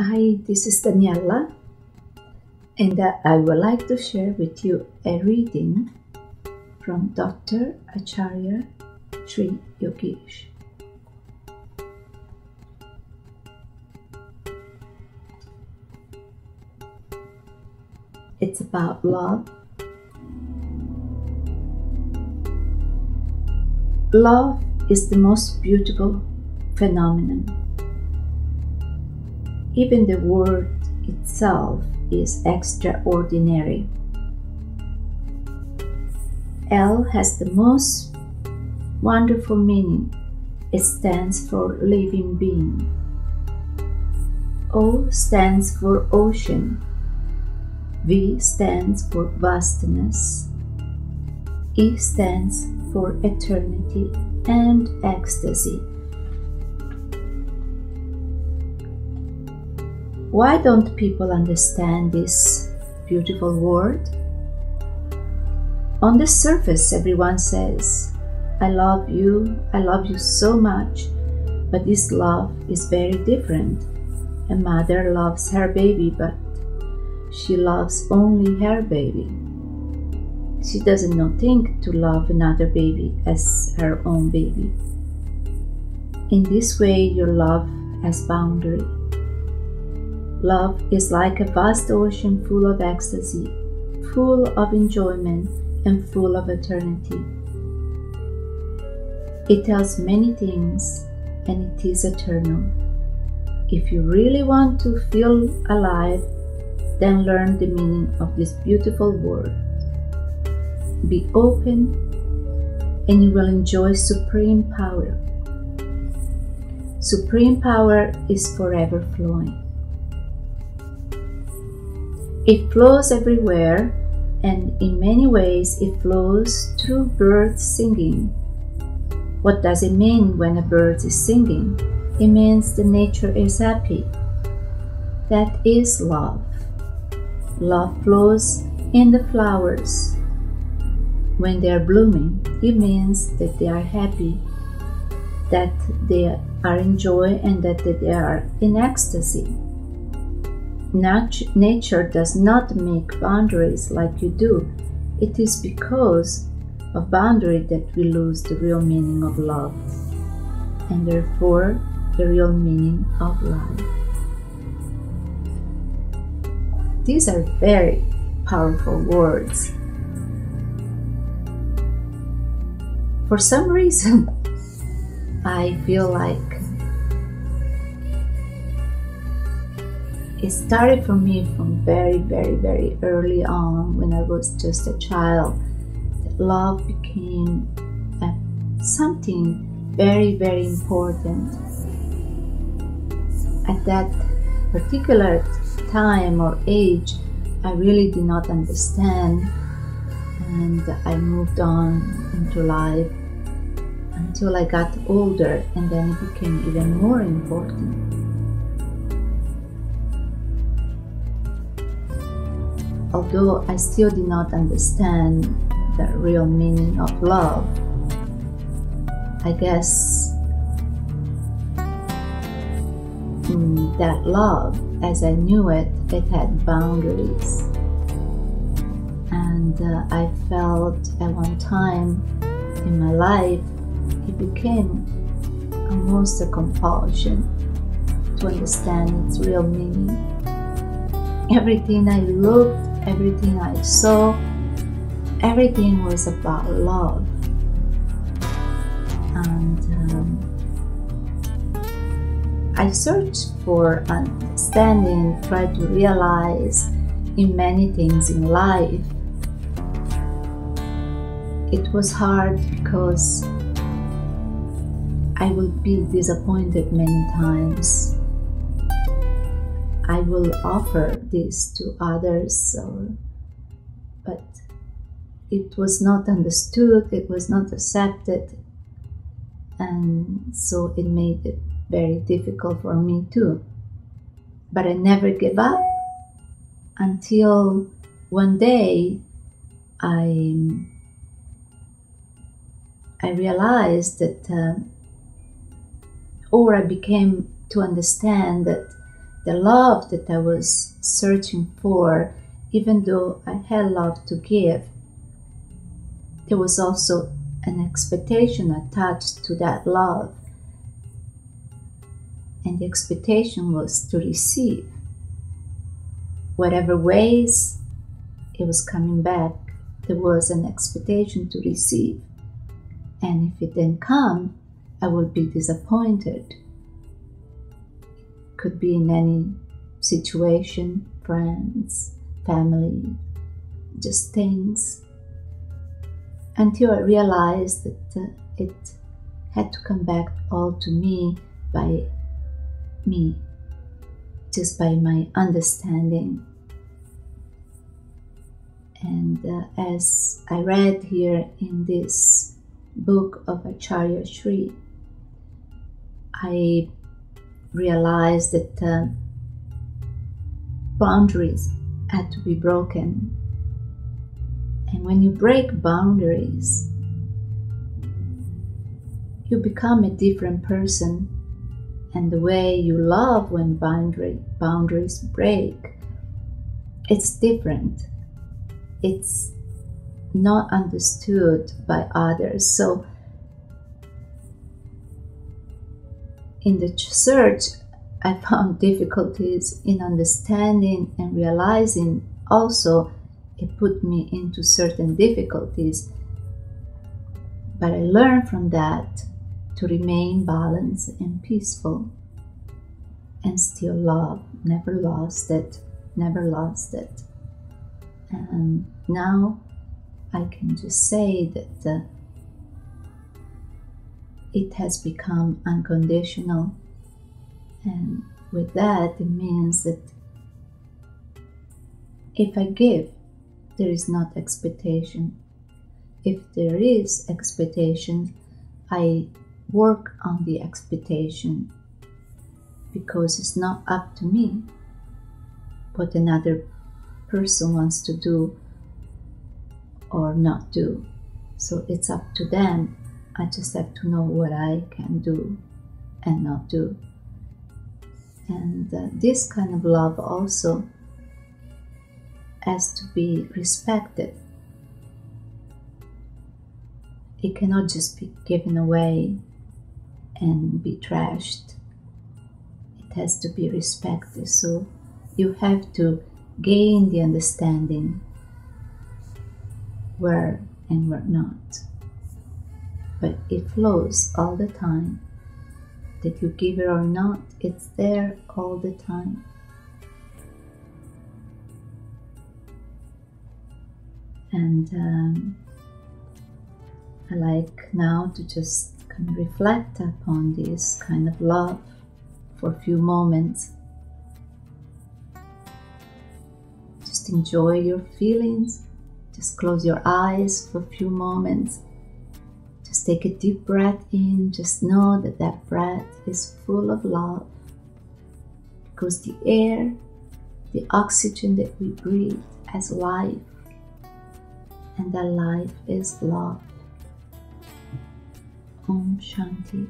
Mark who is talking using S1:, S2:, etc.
S1: Hi, this is Daniela, and uh, I would like to share with you a reading from Dr. Acharya Shree Yogeesh. It's about love. Love is the most beautiful phenomenon. Even the word itself is extraordinary. L has the most wonderful meaning. It stands for living being. O stands for ocean. V stands for vastness. E stands for eternity and ecstasy. Why don't people understand this beautiful word? On the surface, everyone says, I love you, I love you so much, but this love is very different. A mother loves her baby, but she loves only her baby. She doesn't not think to love another baby as her own baby. In this way, your love has boundary. Love is like a vast ocean full of ecstasy, full of enjoyment, and full of eternity. It tells many things and it is eternal. If you really want to feel alive, then learn the meaning of this beautiful word. Be open and you will enjoy supreme power. Supreme power is forever flowing. It flows everywhere and in many ways it flows through birds singing. What does it mean when a bird is singing? It means the nature is happy. That is love. Love flows in the flowers. When they are blooming, it means that they are happy, that they are in joy, and that they are in ecstasy. Nat- nature does not make boundaries like you do. It is because of boundary that we lose the real meaning of love, and therefore the real meaning of life. These are very powerful words. For some reason, I feel like it started for me from very, very, very early on when I was just a child. Love became something very, very important. At that particular time or age, I really did not understand, and I moved on into life until I got older, and then it became even more important. Although I still did not understand the real meaning of love, I guess mm, that love as I knew it, it had boundaries. And uh, I felt at one time in my life, it became almost a compulsion to understand its real meaning. Everything I looked, everything I saw, everything was about love. And um, I searched for understanding, tried to realize in many things in life. It was hard because I will be disappointed many times. I will offer this to others, or, but it was not understood, it was not accepted, and so it made it very difficult for me too. But I never gave up until one day I I realized that, uh, or I became to understand that the love that I was searching for, even though I had love to give, there was also an expectation attached to that love. And the expectation was to receive. Whatever ways it was coming back, there was an expectation to receive. And if it didn't come, I would be disappointed. Could be in any situation, friends, family, just things. Until I realized that uh, it had to come back all to me by me, just by my understanding. And uh, as I read here in this book of Acharya Shree, I realized that uh, boundaries had to be broken. And when you break boundaries, you become a different person. And the way you love when boundary, boundaries break, it's different. It's not understood by others. So In the search, I found difficulties in understanding and realizing also it put me into certain difficulties. But I learned from that to remain balanced and peaceful and still love. Never lost it, never lost it. And now I can just say that the it has become unconditional. And with that, it means that if I give, there is not expectation. If there is expectation, I work on the expectation because it's not up to me what another person wants to do or not do. So it's up to them I just have to know what I can do and not do. And uh, this kind of love also has to be respected. It cannot just be given away and be trashed. It has to be respected. So you have to gain the understanding where and where not but it flows all the time. That you give it or not, it's there all the time. And um, I like now to just kind of reflect upon this kind of love for a few moments. Just enjoy your feelings. Just close your eyes for a few moments take a deep breath in. Just know that that breath is full of love because the air, the oxygen that we breathe has life, and that life is love. Om Shanti.